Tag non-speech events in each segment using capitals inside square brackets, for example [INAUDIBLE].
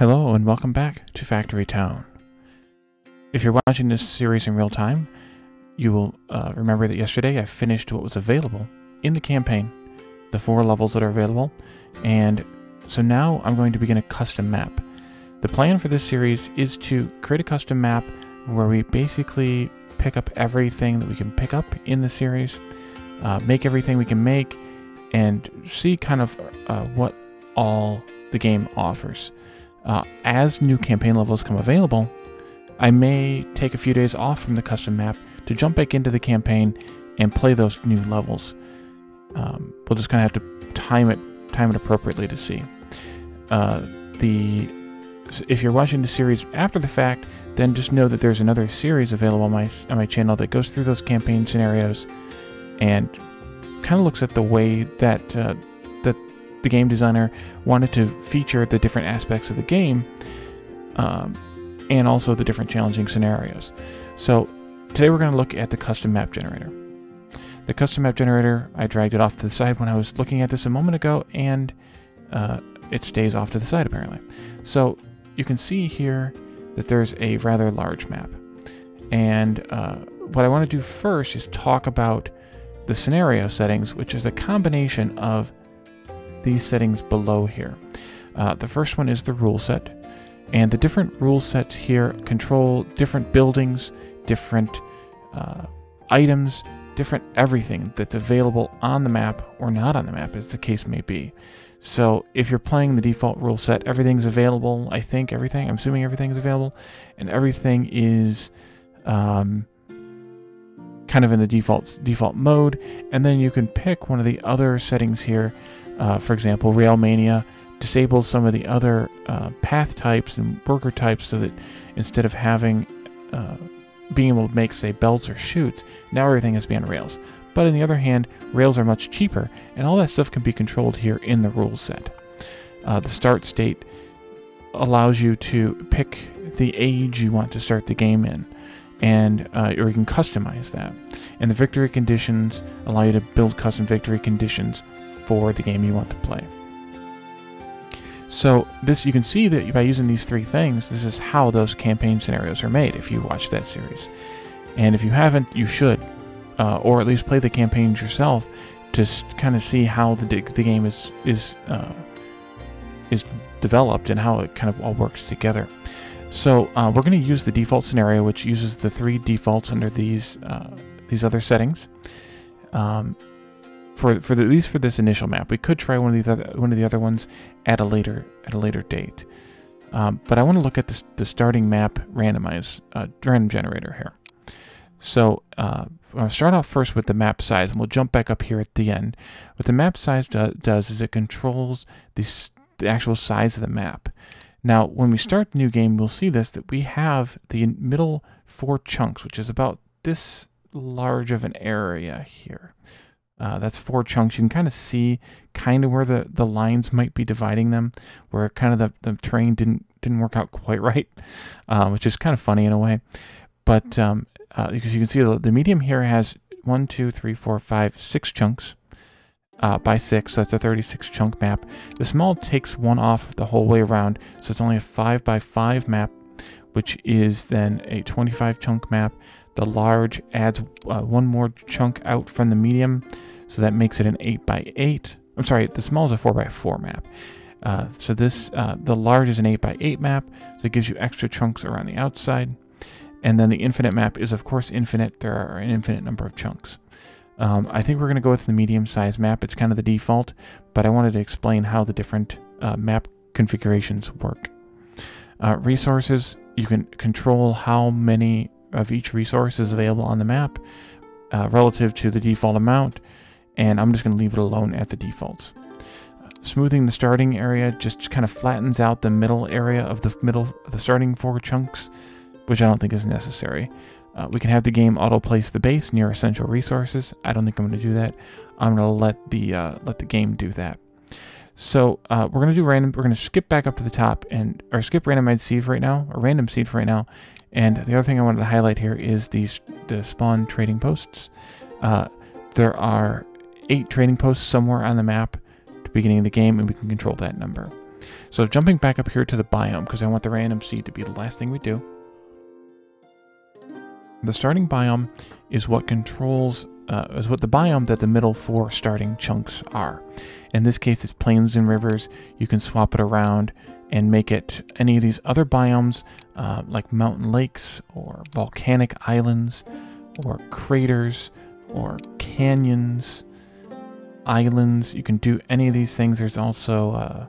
Hello and welcome back to Factory Town. If you're watching this series in real time, you will uh, remember that yesterday I finished what was available in the campaign, the four levels that are available, and so now I'm going to begin a custom map. The plan for this series is to create a custom map where we basically pick up everything that we can pick up in the series, uh, make everything we can make, and see kind of uh, what all the game offers. Uh, as new campaign levels come available, I may take a few days off from the custom map to jump back into the campaign and play those new levels. Um, we'll just kind of have to time it time it appropriately to see. Uh, the if you're watching the series after the fact, then just know that there's another series available on my on my channel that goes through those campaign scenarios and kind of looks at the way that uh, that the game designer wanted to feature the different aspects of the game um, and also the different challenging scenarios. So today we're going to look at the custom map generator. The custom map generator, I dragged it off to the side when I was looking at this a moment ago, and uh, it stays off to the side apparently. So you can see here that there's a rather large map. And uh, what I want to do first is talk about the scenario settings, which is a combination of these settings below here. Uh, the first one is the rule set. And the different rule sets here control different buildings, different uh, items, different everything that's available on the map or not on the map, as the case may be. So if you're playing the default rule set, everything's available. I think everything, I'm assuming everything is available, and everything is um, kind of in the default default mode. And then you can pick one of the other settings here. Uh, for example, Railmania disables some of the other uh, path types and worker types so that instead of having uh, being able to make, say, belts or chutes, now everything has to be on rails. But on the other hand, rails are much cheaper, and all that stuff can be controlled here in the rule set. Uh, the start state allows you to pick the age you want to start the game in, and uh, or you can customize that. And the victory conditions allow you to build custom victory conditions for the game you want to play. So this you can see that by using these three things, this is how those campaign scenarios are made if you watch that series. And if you haven't, you should uh, or at least play the campaigns yourself to kind of see how the, the game is is uh, is developed and how it kind of all works together. So uh, we're going to use the default scenario, which uses the three defaults under these uh, these other settings. Um, for for the, at least for this initial map, we could try one of the other, one of the other ones at a later at a later date. Um, but I want to look at the, the starting map randomize uh, random generator here. So uh, I'll start off first with the map size, and we'll jump back up here at the end. What the map size do does is it controls the, the actual size of the map. Now, when we start the new game, we'll see this, that we have the middle four chunks, which is about this large of an area here. Uh, that's four chunks. You can kind of see kind of where the, the lines might be dividing them, where kind of the, the terrain didn't didn't work out quite [LAUGHS] right, uh, which is kind of funny in a way. But um, uh, because you can see the, the medium here has one, two, three, four, five, six chunks uh, by six. So that's a 36 chunk map. The small takes one off the whole way around. So it's only a five by five map, which is then a 25 chunk map. The large adds uh, one more chunk out from the medium. So that makes it an eight by eight. I'm sorry, the small is a four by four map. Uh, so this, uh, the large is an 8 by 8 map, so it gives you extra chunks around the outside. And then the infinite map is, of course, infinite. There are an infinite number of chunks. Um, I think we're going to go with the medium-sized map. It's kind of the default, but I wanted to explain how the different uh, map configurations work. Uh, resources, you can control how many of each resource is available on the map uh, relative to the default amount, and I'm just going to leave it alone at the defaults. smoothing the starting area just kind of flattens out the middle area of the middle, the starting four chunks which I don't think is necessary. Uh, we can have the game auto-place the base near essential resources. I don't think I'm going to do that. I'm going to let the uh, let the game do that. So uh, we're going to do random. We're going to skip back up to the top and or skip randomized seed right now, or random seed for right now. And the other thing I wanted to highlight here is these the spawn trading posts. Uh, there are eight trading posts somewhere on the map at the beginning of the game, and we can control that number. So jumping back up here to the biome, because I want the random seed to be the last thing we do. The starting biome is what controls, uh, is what the biome that the middle four starting chunks are. In this case, it's plains and rivers. You can swap it around and make it any of these other biomes, uh, like mountain lakes or volcanic islands or craters or canyons, islands. You can do any of these things. There's also, uh,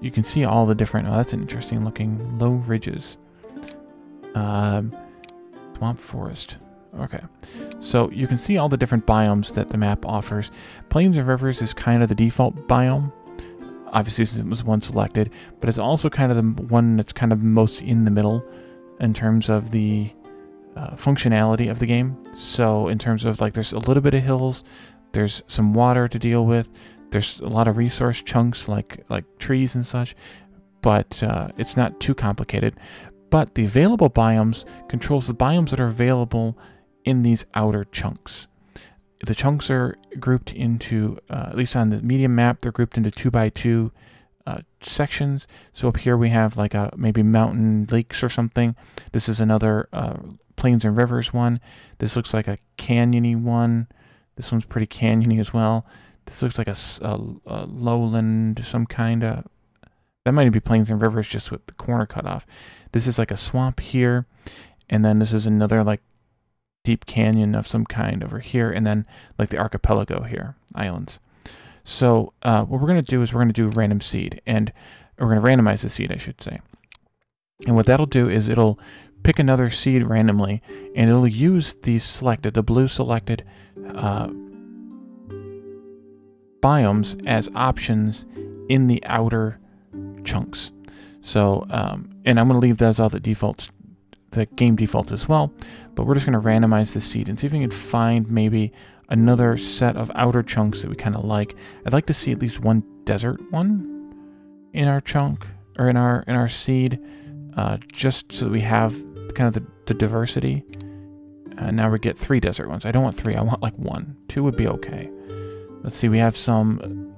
you can see all the different, oh, that's an interesting looking low ridges. Um, Swamp Forest. Okay, so you can see all the different biomes that the map offers. Plains and Rivers is kind of the default biome, obviously since it was one selected, but it's also kind of the one that's kind of most in the middle in terms of the uh, functionality of the game. So in terms of like there's a little bit of hills, there's some water to deal with, there's a lot of resource chunks like like trees and such, but uh, it's not too complicated. But the available biomes controls the biomes that are available in these outer chunks. The chunks are grouped into, uh, at least on the medium map, they're grouped into two by two uh, sections. So up here we have like a maybe mountain lakes or something. This is another uh, plains and rivers one. This looks like a canyony one. This one's pretty canyony as well. This looks like a, a, a lowland, some kind of that might be plains and rivers just with the corner cut off. This is like a swamp here. And then this is another like deep canyon of some kind over here. And then like the archipelago here, islands. So uh, what we're going to do is we're going to do random seed. And we're going to randomize the seed, I should say. And what that'll do is it'll pick another seed randomly. And it'll use the selected, the blue selected uh, biomes as options in the outer chunks. So, um, and I'm going to leave those all the defaults, the game defaults as well, but we're just going to randomize the seed and see if we can find maybe another set of outer chunks that we kind of like. I'd like to see at least one desert one in our chunk or in our in our seed, uh, just so that we have kind of the, the diversity. Uh, now we get three desert ones. I don't want three. I want like one. Two would be okay. Let's see. We have some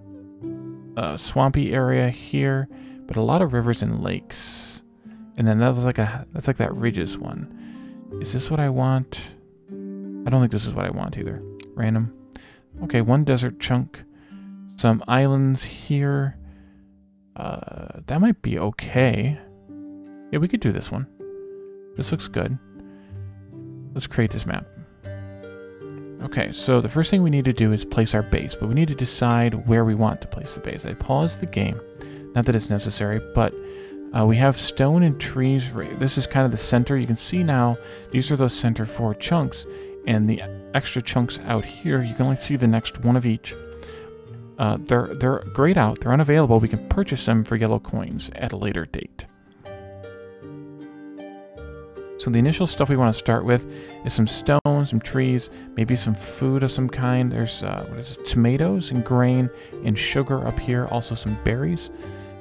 uh, swampy area here but a lot of rivers and lakes. And then that's like a that's like that ridges one. Is this what I want? I don't think this is what I want either. Random. Okay, one desert chunk. Some islands here. Uh, that might be okay. Yeah, we could do this one. This looks good. Let's create this map. Okay, so the first thing we need to do is place our base, but we need to decide where we want to place the base. I pause the game. Not that it's necessary, but uh, we have stone and trees. This is kind of the center. You can see now, these are those center four chunks. And the extra chunks out here, you can only see the next one of each. Uh, they're, they're grayed out. They're unavailable. We can purchase them for yellow coins at a later date. So the initial stuff we want to start with is some stones, some trees, maybe some food of some kind. There's, uh, what is it, tomatoes and grain and sugar up here, also some berries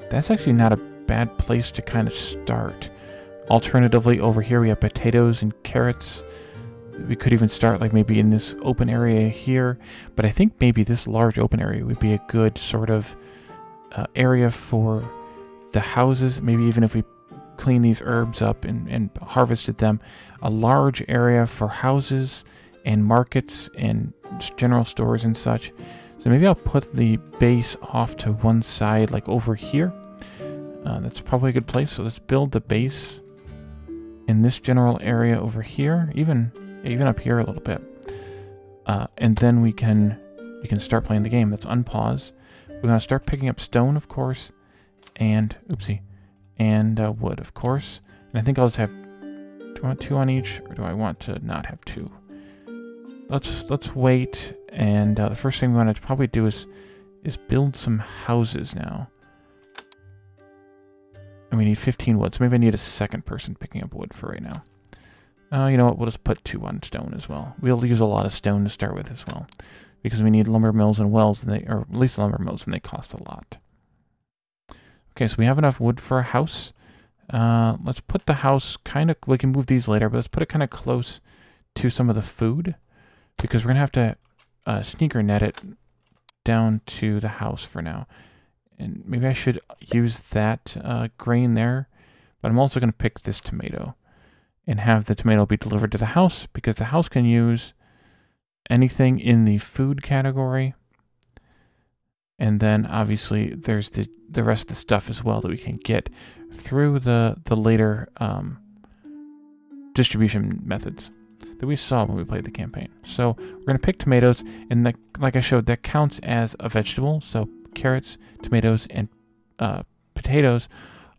that's actually not a bad place to kind of start. Alternatively, over here we have potatoes and carrots. We could even start like maybe in this open area here, but I think maybe this large open area would be a good sort of uh, area for the houses. Maybe even if we clean these herbs up and, and harvested them, a large area for houses and markets and general stores and such. So maybe I'll put the base off to one side, like over here. Uh, that's probably a good place. So let's build the base in this general area over here, even even up here a little bit. Uh, and then we can we can start playing the game. Let's unpause. We're gonna start picking up stone, of course, and oopsie, and uh, wood, of course. And I think I'll just have. Do I want two on each, or do I want to not have two? Let's let's wait and uh, the first thing we want to probably do is is build some houses now. And we need 15 wood, so maybe I need a second person picking up wood for right now. Uh, you know what, we'll just put two on stone as well. We'll use a lot of stone to start with as well. Because we need lumber mills and wells, and they, or at least lumber mills, and they cost a lot. Okay, so we have enough wood for a house. Uh, let's put the house kind of, we can move these later, but let's put it kind of close to some of the food. Because we're going to have to uh, sneaker net it down to the house for now. And maybe I should use that uh, grain there. But I'm also going to pick this tomato and have the tomato be delivered to the house because the house can use anything in the food category. And then obviously there's the, the rest of the stuff as well that we can get through the, the later um, distribution methods that we saw when we played the campaign. So we're going to pick tomatoes, and that, like I showed, that counts as a vegetable. So carrots, tomatoes, and uh, potatoes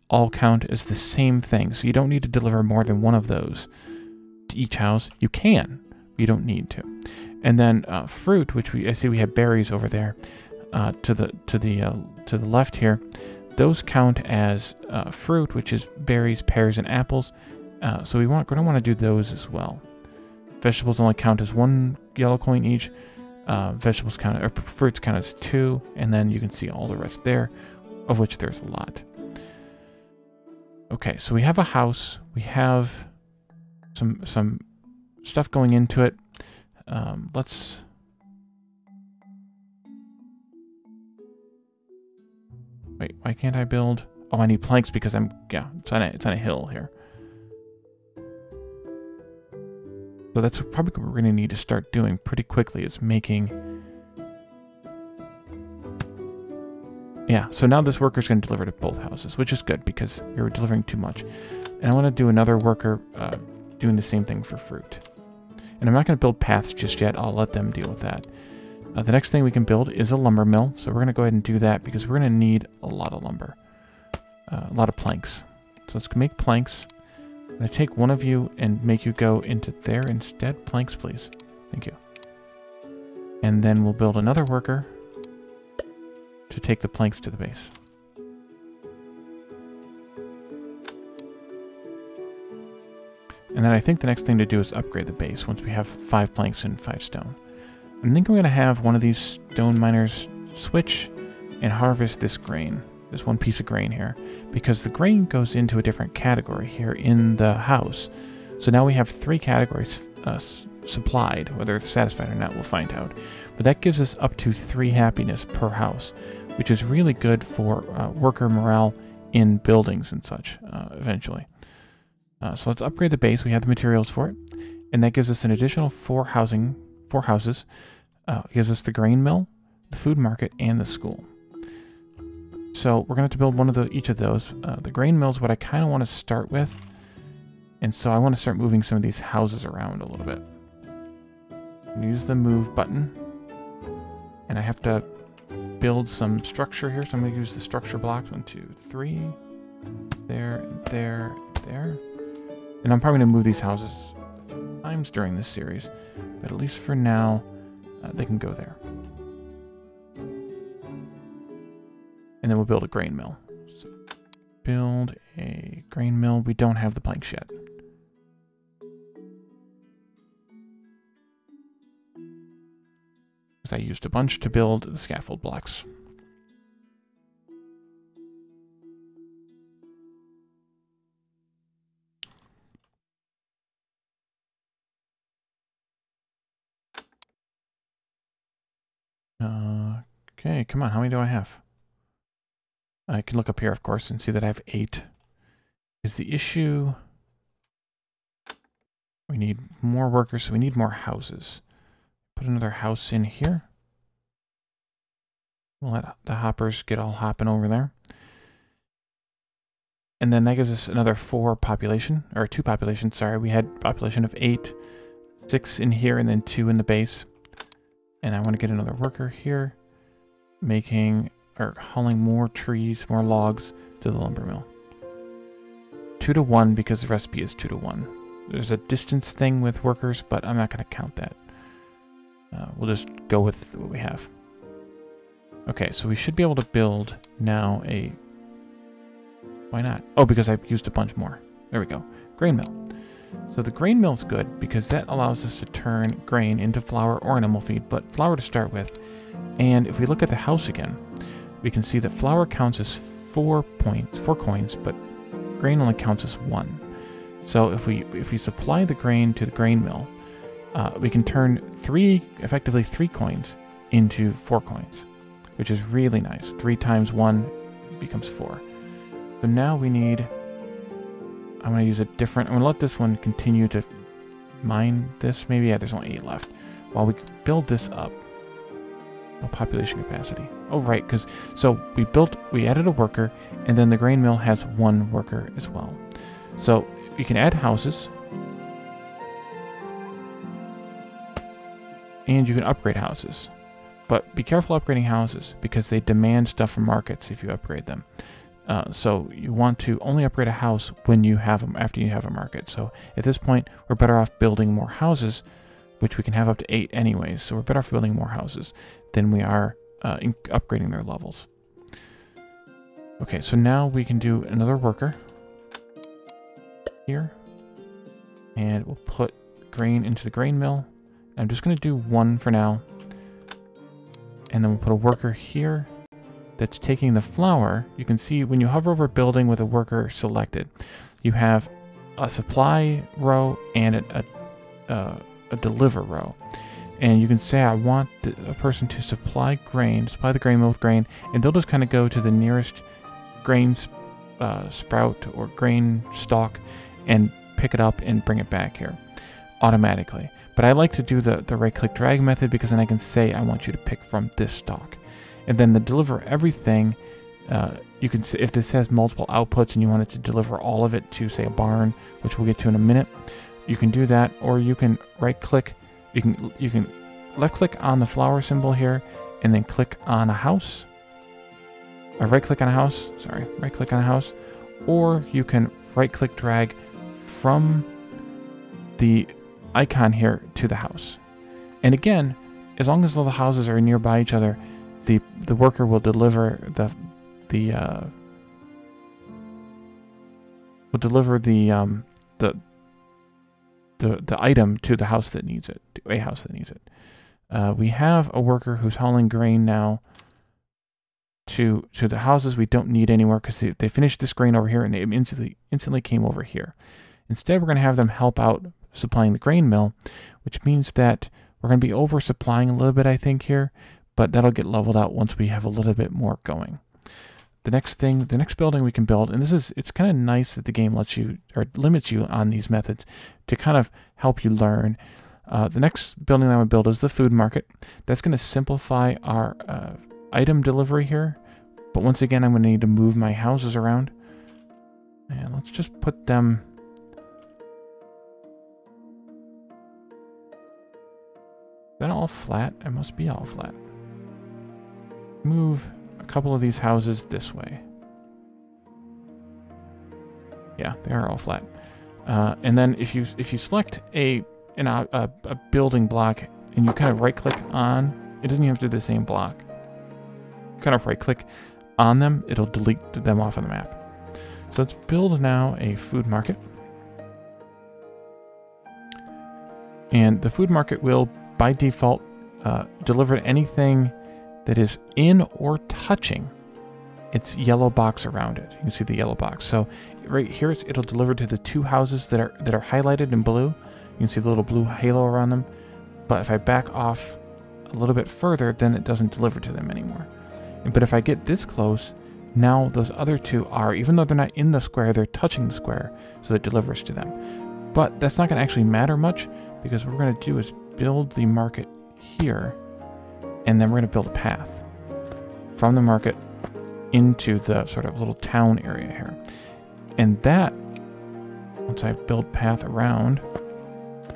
all count as the same thing. So you don't need to deliver more than one of those to each house. You can, you don't need to. And then uh, fruit, which we I see we have berries over there uh, to the to the uh, to the left here. Those count as uh, fruit, which is berries, pears, and apples. Uh, so we want we don't want to do those as well. Vegetables only count as one yellow coin each. Uh, vegetables count or fruits count as two, and then you can see all the rest there, of which there's a lot. Okay, so we have a house. We have some some stuff going into it. Um, let's... Wait, why can't I build... Oh, I need planks because I'm... Yeah, it's on a, it's on a hill here. So that's probably what we're going to need to start doing pretty quickly is making... Yeah, so now this worker is going to deliver to both houses, which is good because you're delivering too much. And I want to do another worker uh, doing the same thing for fruit. And I'm not going to build paths just yet. I'll let them deal with that. Uh, the next thing we can build is a lumber mill. So we're going to go ahead and do that because we're going to need a lot of lumber. Uh, a lot of planks. So let's make planks. I'm going to take one of you and make you go into there instead. Planks, please. Thank you. And then we'll build another worker to take the planks to the base. And then I think the next thing to do is upgrade the base once we have five planks and five stone. I think I'm going to have one of these stone miners switch and harvest this grain. This one piece of grain here. Because the grain goes into a different category here in the house. So now we have three categories uh, supplied. Whether it's satisfied or not, we'll find out. But that gives us up to three happiness per house, which is really good for uh, worker morale in buildings and such uh, eventually. Uh, so let's upgrade the base. We have the materials for it. And that gives us an additional four housing, four houses. It gives us the grain mill, the food market, and the school. So we're going to have to build one of the, each of those. Uh, the grain mill is what I kind of want to start with. And so I want to start moving some of these houses around a little bit. Use the move button. And I have to build some structure here. So I'm going to use the structure blocks. One, two, three. There, there, there. And I'm probably going to move these houses times during this series, but at least for now, uh, they can go there. And then we'll build a grain mill. So build a grain mill. We don't have the planks yet. Because I used a bunch to build the scaffold blocks. Okay, come on. How many do I have? I can look up here, of course, and see that I have eight. Is the issue... We need more workers, so we need more houses. Put another house in here. We'll let the hoppers get all hopping over there. And then that gives us another four population, or two populations, sorry. We had population of eight, six in here, and then two in the base. And I want to get another worker here making or hauling more trees, more logs to the lumber mill. Two to one because the recipe is two to one. There's a distance thing with workers, but I'm not going to count that. Uh, we'll just go with what we have. Okay, so we should be able to build now a... Why not? Oh, because I used a bunch more. There we go. Grain mill. So the grain mill is good because that allows us to turn grain into flour or animal feed, but flour to start with, and if we look at the house again, we can see that flour counts as four points, four coins, but grain only counts as one. So if we if we supply the grain to the grain mill, uh, we can turn three, effectively three coins into four coins, which is really nice. Three times one becomes four. So now we need, I'm going to use a different, I'm going to let this one continue to mine this. Maybe, yeah, there's only eight left. While we build this up, no population capacity. Oh, right, because, so we built, we added a worker, and then the grain mill has one worker as well. So you can add houses, and you can upgrade houses. But be careful upgrading houses because they demand stuff from markets if you upgrade them. Uh, so you want to only upgrade a house when you have them after you have a market. So at this point, we're better off building more houses, which we can have up to eight anyways. So we're better off building more houses than we are uh, upgrading their levels. Okay, so now we can do another worker here. And we'll put grain into the grain mill. I'm just going to do one for now. And then we'll put a worker here that's taking the flour. You can see when you hover over a building with a worker selected, you have a supply row and a, a, uh, a deliver row. And you can say, I want the, a person to supply grain, supply the grain with grain, and they'll just kind of go to the nearest grain uh, sprout or grain stalk and pick it up and bring it back here automatically. But I like to do the, the right click drag method because then I can say I want you to pick from this stock. And then the deliver everything, uh, you can if this has multiple outputs and you want it to deliver all of it to say a barn, which we'll get to in a minute, you can do that. Or you can right click, you can, you can left click on the flour symbol here and then click on a house. Or right click on a house, sorry, right click on a house. Or you can right click drag from the icon here to the house. And again, as long as all the houses are nearby each other, the the worker will deliver the the uh, will deliver the um, the the the item to the house that needs it, to a house that needs it. Uh, we have a worker who's hauling grain now to to the houses we don't need anymore because they, they finished this grain over here and they instantly instantly came over here. Instead, we're going to have them help out supplying the grain mill, which means that we're going to be oversupplying a little bit, I think, here, but that'll get leveled out once we have a little bit more going. The next thing, the next building we can build, and this is, it's kind of nice that the game lets you, or limits you on these methods to kind of help you learn. Uh, the next building that I would build is the food market. That's going to simplify our uh, item delivery here. But once again, I'm going to need to move my houses around. And let's just put them that all flat? It must be all flat. Move a couple of these houses this way. Yeah, they are all flat. Uh, and then if you if you select a an, a, a building block and you kind of right click on, it doesn't even have to do the same block. You kind of right click on them, it'll delete them off of the map. So let's build now a food market. And the food market will by default uh, delivered anything that is in or touching its yellow box around it. You can see the yellow box. So right here, it'll deliver to the two houses that are that are highlighted in blue. You can see the little blue halo around them. But if I back off a little bit further, then it doesn't deliver to them anymore. But if I get this close, now those other two are, even though they're not in the square, they're touching the square, so it delivers to them. But that's not going to actually matter much, because what we're going to do is build the market here, and then we're going to build a path from the market into the sort of little town area here. And that, once I build path around,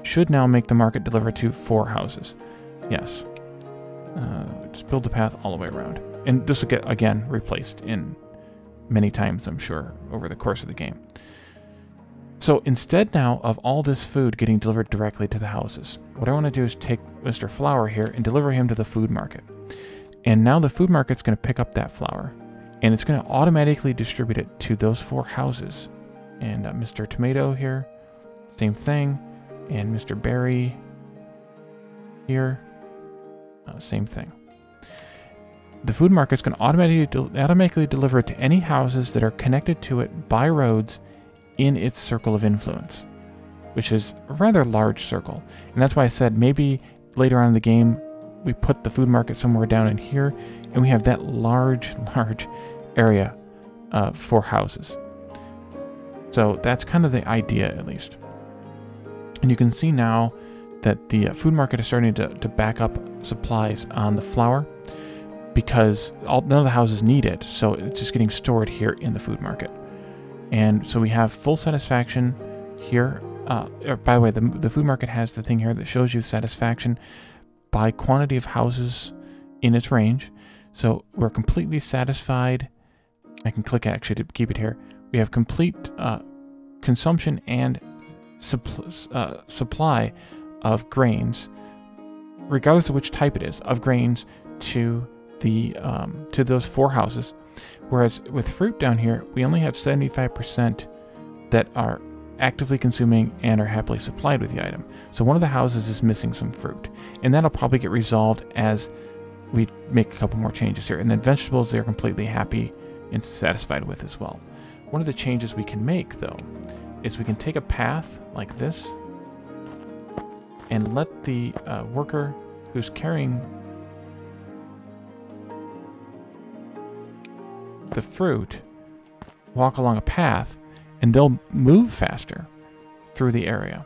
should now make the market deliver to four houses. Yes. Uh, just build the path all the way around. And this will get, again, replaced in many times, I'm sure, over the course of the game. So instead now of all this food getting delivered directly to the houses, what I want to do is take Mr. Flour here and deliver him to the food market. And now the food market's going to pick up that flour and it's going to automatically distribute it to those four houses. And uh, Mr. Tomato here, same thing. And Mr. Berry here, uh, same thing. The food market's going to automatically, automatically deliver it to any houses that are connected to it by roads in its circle of influence, which is a rather large circle. And that's why I said maybe later on in the game we put the food market somewhere down in here and we have that large, [LAUGHS] large area uh, for houses. So that's kind of the idea, at least. And you can see now that the uh, food market is starting to, to back up supplies on the flour because all, none of the houses need it, so it's just getting stored here in the food market. And so we have full satisfaction here. Uh, er, by the way, the, the food market has the thing here that shows you satisfaction by quantity of houses in its range. So we're completely satisfied. I can click actually to keep it here. We have complete uh, consumption and uh, supply of grains, regardless of which type it is, of grains to the um, to those four houses. Whereas with fruit down here, we only have 75% that are actively consuming and are happily supplied with the item. So one of the houses is missing some fruit, and that'll probably get resolved as we make a couple more changes here. And then vegetables, they're completely happy and satisfied with as well. One of the changes we can make, though, is we can take a path like this and let the uh, worker who's carrying the fruit walk along a path and they'll move faster through the area.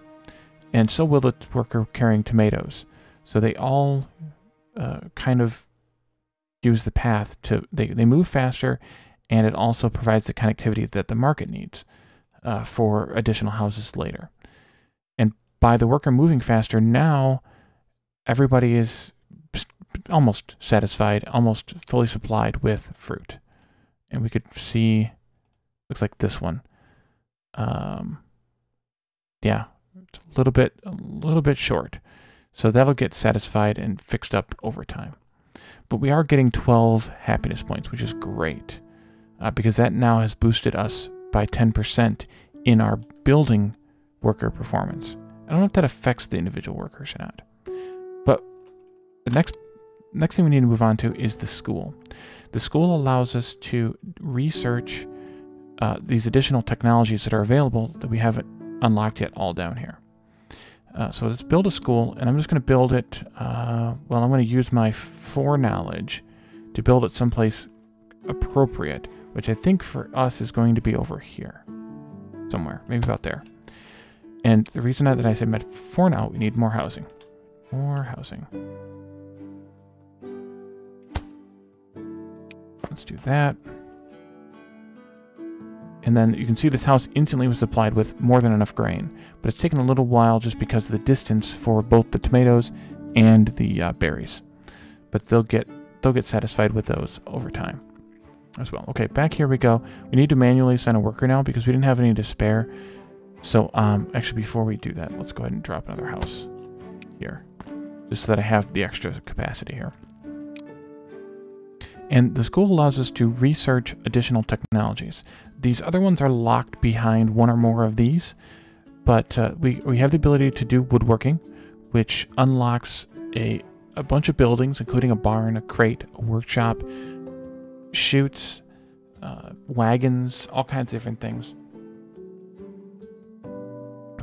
And so will the worker carrying tomatoes. So they all uh, kind of use the path to, they, they move faster and it also provides the connectivity that the market needs uh, for additional houses later. And by the worker moving faster, now everybody is almost satisfied, almost fully supplied with fruit. And we could see, looks like this one. Um, yeah, it's a little bit, a little bit short. So that'll get satisfied and fixed up over time. But we are getting 12 happiness points, which is great. Uh, because that now has boosted us by 10% in our building worker performance. I don't know if that affects the individual workers or not. But the next next thing we need to move on to is the school. The school allows us to research uh, these additional technologies that are available that we haven't unlocked yet all down here. Uh, so let's build a school, and I'm just going to build it, uh, well, I'm going to use my foreknowledge to build it someplace appropriate, which I think for us is going to be over here. Somewhere, maybe about there. And the reason that I said for now, we need more housing. More housing. Let's do that. And then you can see this house instantly was supplied with more than enough grain. But it's taken a little while just because of the distance for both the tomatoes and the uh, berries. But they'll get they'll get satisfied with those over time as well. Okay, back here we go. We need to manually assign a worker now because we didn't have any to spare. So, um, actually, before we do that, let's go ahead and drop another house here. Just so that I have the extra capacity here. And the school allows us to research additional technologies. These other ones are locked behind one or more of these, but uh, we, we have the ability to do woodworking, which unlocks a, a bunch of buildings, including a barn, a crate, a workshop, chutes, uh, wagons, all kinds of different things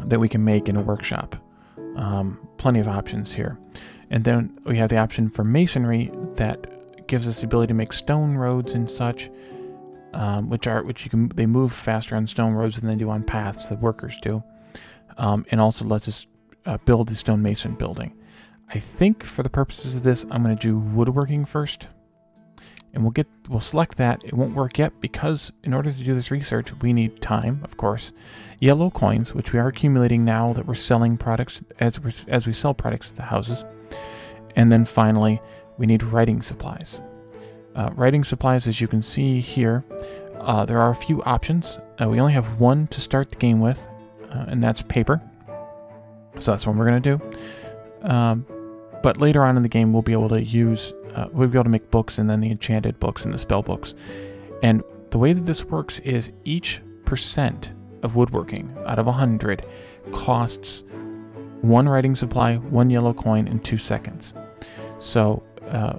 that we can make in a workshop. Um, plenty of options here. And then we have the option for masonry that gives us the ability to make stone roads and such, um, which are which you can they move faster on stone roads than they do on paths. The workers do, um, and also lets us uh, build the stonemason building. I think for the purposes of this, I'm going to do woodworking first, and we'll get we'll select that. It won't work yet because in order to do this research, we need time, of course, yellow coins, which we are accumulating now that we're selling products as we as we sell products to the houses, and then finally we need writing supplies. Uh, writing supplies, as you can see here, uh, there are a few options. Uh, we only have one to start the game with, uh, and that's paper. So that's what we're going to do. Um, but later on in the game, we'll be able to use, uh, we'll be able to make books and then the enchanted books and the spell books. And the way that this works is each percent of woodworking out of 100 costs one writing supply, one yellow coin, and two seconds. So uh,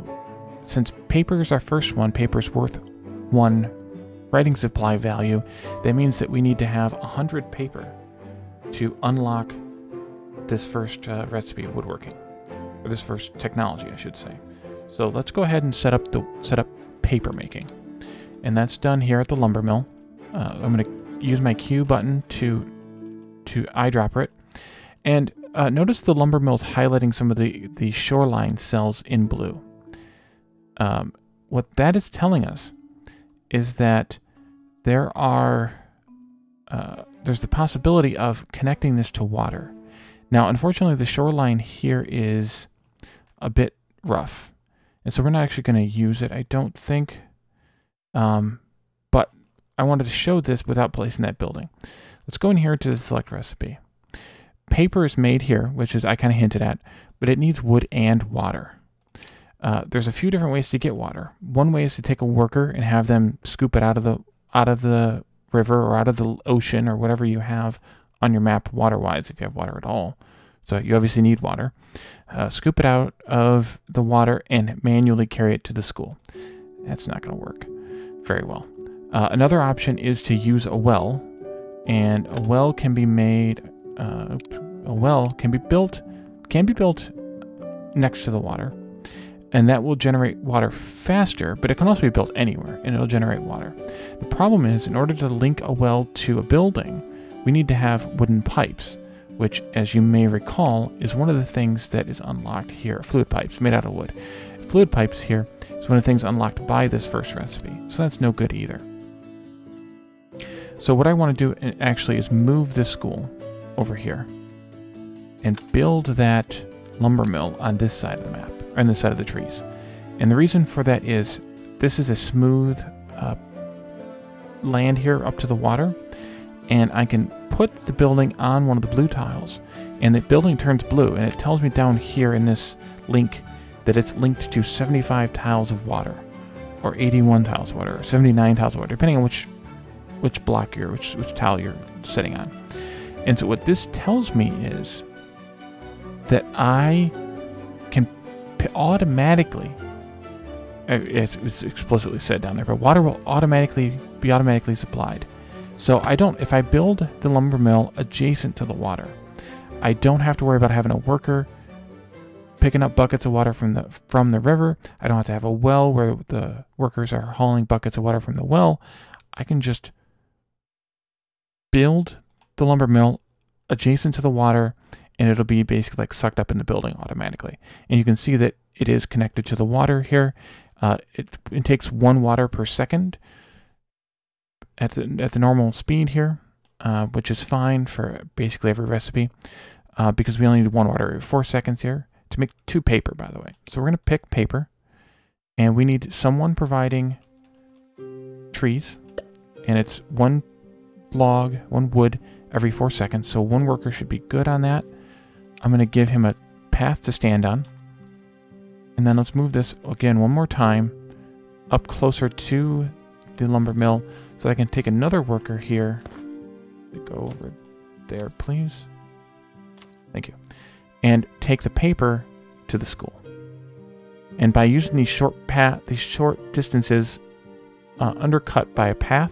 since paper is our first one, paper is worth one writing supply value, that means that we need to have 100 paper to unlock this first uh, recipe of woodworking, or this first technology, I should say. So let's go ahead and set up the set up paper making. And that's done here at the lumber mill. Uh, I'm going to use my Q button to to eyedropper it. And uh, notice the lumber mill is highlighting some of the, the shoreline cells in blue. Um, what that is telling us is that there are uh, there's the possibility of connecting this to water. Now, unfortunately, the shoreline here is a bit rough. And so we're not actually going to use it, I don't think. Um, but I wanted to show this without placing that building. Let's go in here to the select recipe. Paper is made here, which is I kind of hinted at, but it needs wood and water. Uh, there's a few different ways to get water. One way is to take a worker and have them scoop it out of the out of the river or out of the ocean or whatever you have on your map water-wise, if you have water at all. So you obviously need water. Uh, scoop it out of the water and manually carry it to the school. That's not going to work very well. Uh, another option is to use a well, and a well can be made. Uh, a well can be built, can be built next to the water, and that will generate water faster. But it can also be built anywhere, and it'll generate water. The problem is, in order to link a well to a building, we need to have wooden pipes, which, as you may recall, is one of the things that is unlocked here. Fluid pipes made out of wood. Fluid pipes here is one of the things unlocked by this first recipe, so that's no good either. So what I want to do actually is move this school over here and build that lumber mill on this side of the map, on this side of the trees. And the reason for that is this is a smooth uh, land here up to the water, and I can put the building on one of the blue tiles, and the building turns blue, and it tells me down here in this link that it's linked to 75 tiles of water, or 81 tiles of water, or 79 tiles of water, depending on which which block you're, which which tile you're sitting on. And so what this tells me is that I can automatically, uh, it's explicitly said down there, but water will automatically be automatically supplied. So I don't, if I build the lumber mill adjacent to the water, I don't have to worry about having a worker picking up buckets of water from the from the river. I don't have to have a well where the workers are hauling buckets of water from the well. I can just build the lumber mill adjacent to the water and it'll be basically like sucked up in the building automatically. And you can see that it is connected to the water here. Uh, it, it takes one water per second at the, at the normal speed here, uh, which is fine for basically every recipe uh, because we only need one water every four seconds here to make two paper, by the way. So we're going to pick paper and we need someone providing trees and it's one log, one wood every four seconds. So one worker should be good on that. I'm going to give him a path to stand on. And then let's move this again one more time up closer to the lumber mill so I can take another worker here. Go over there, please. Thank you. And take the paper to the school. And by using these short path, these short distances uh, undercut by a path,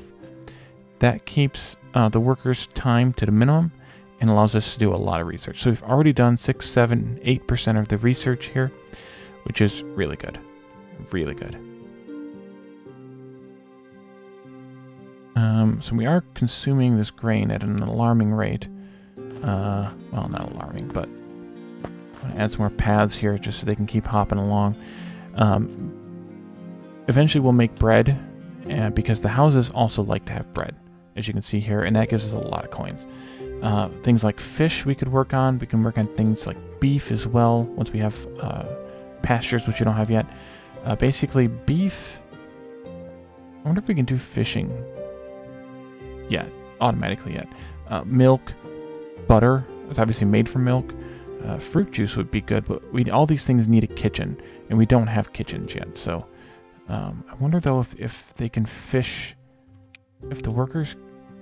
that keeps uh, the workers' time to the minimum and allows us to do a lot of research. So we've already done 6, 7, 8% of the research here, which is really good. Really good. Um, so we are consuming this grain at an alarming rate. Uh, well, not alarming, but I'm to add some more paths here just so they can keep hopping along. Um, eventually we'll make bread, uh, because the houses also like to have bread as you can see here, and that gives us a lot of coins. Uh, things like fish we could work on. We can work on things like beef as well once we have uh, pastures, which we don't have yet. Uh, basically, beef... I wonder if we can do fishing Yeah, automatically yet. Uh, milk, butter, it's obviously made from milk. Uh, fruit juice would be good, but we all these things need a kitchen, and we don't have kitchens yet. So um, I wonder, though, if, if they can fish... If the workers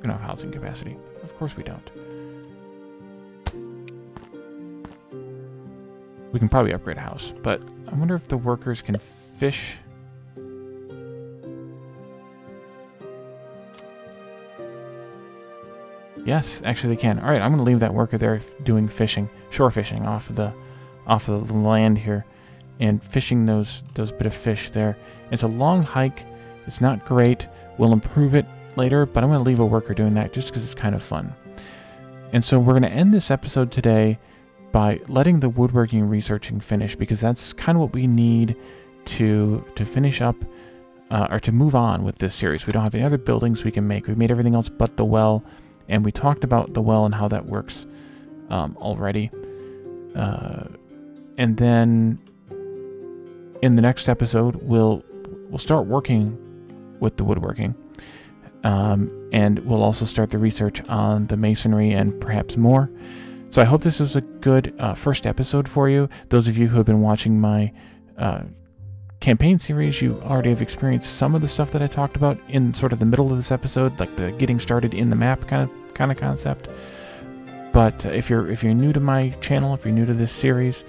enough housing capacity. Of course we don't. We can probably upgrade a house, but I wonder if the workers can fish. Yes, actually they can. All right, I'm going to leave that worker there doing fishing, shore fishing off of the off of the land here. and fishing those those bit of fish there. It's a long hike. It's not great. We'll improve it later, but I'm going to leave a worker doing that just because it's kind of fun. And so we're going to end this episode today by letting the woodworking researching finish because that's kind of what we need to to finish up uh, or to move on with this series. We don't have any other buildings we can make. We've made everything else but the well, and we talked about the well and how that works um, already. Uh, and then in the next episode, we'll we'll start working with the woodworking, um, and we'll also start the research on the masonry and perhaps more. So I hope this was a good uh, first episode for you. Those of you who have been watching my uh, campaign series, you already have experienced some of the stuff that I talked about in sort of the middle of this episode, like the getting started in the map kind of kind of concept. But if you're if you're new to my channel, if you're new to this series,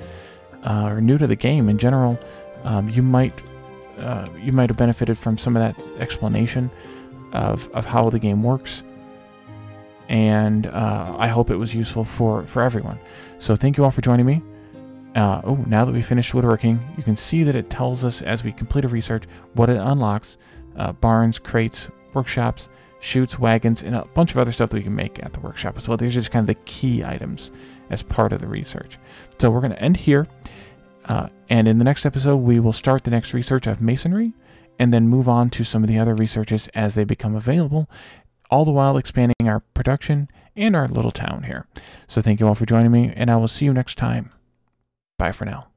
uh, or new to the game in general, um, you might uh, you might have benefited from some of that explanation of of how the game works. And uh, I hope it was useful for for everyone. So thank you all for joining me. Uh, oh, now that we finished woodworking, you can see that it tells us as we complete a research what it unlocks. Uh, barns, crates, workshops, chutes, wagons, and a bunch of other stuff that we can make at the workshop as well. These are just kind of the key items as part of the research. So we're going to end here. Uh, and in the next episode, we will start the next research of masonry and then move on to some of the other researches as they become available, all the while expanding our production and our little town here. So thank you all for joining me, and I will see you next time. Bye for now.